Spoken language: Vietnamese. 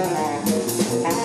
là ăn